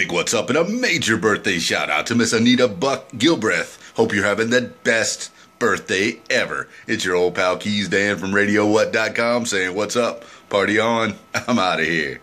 big what's up and a major birthday shout out to Miss Anita Buck Gilbreth. Hope you're having the best birthday ever. It's your old pal Keys Dan from RadioWhat.com saying what's up, party on, I'm out of here.